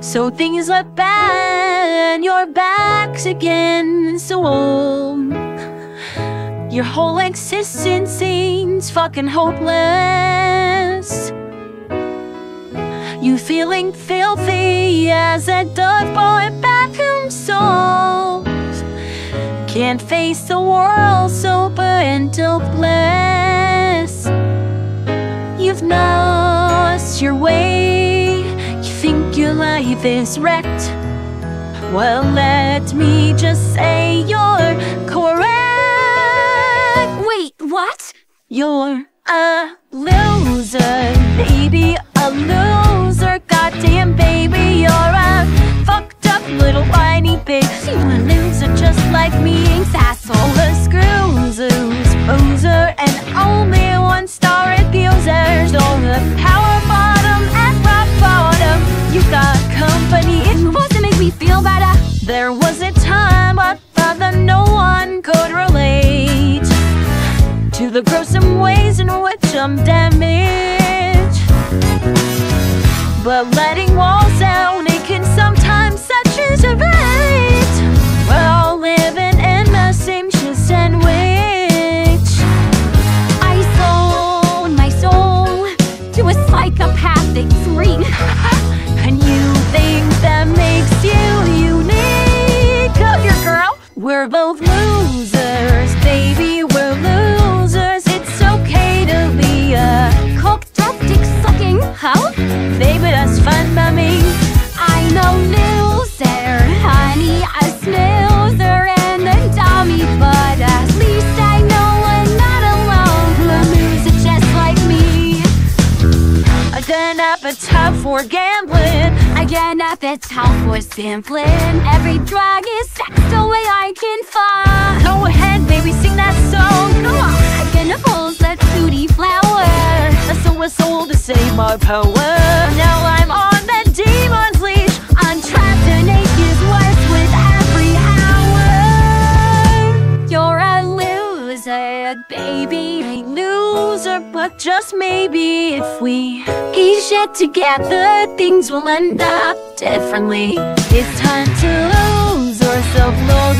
So things look bad, your back's against the um, wall. Your whole existence seems fucking hopeless. You feeling filthy as a dog boy bathroom soul. Can't face the world sober and bliss. You've lost your way. Life is wrecked. Well, let me just say you're correct. Wait, what? You're a loser, baby, a loser. There was a time I thought that no one could relate to the gruesome ways in which I'm damaged. But letting walls down, it can sometimes set you to bait. We're all living in the same shit sandwich. I sold my soul to a psychopathic freak. And you think that makes you unique? Appetite for gambling. I get up at town for sampling. Every drug is the way I can find. Go ahead, baby, sing that song. Come on. I can oppose that cutie flower. That's so I sold to save my power. Now I'm on baby. A loser, but just maybe if we Each shit together, things will end up differently. It's time to lose you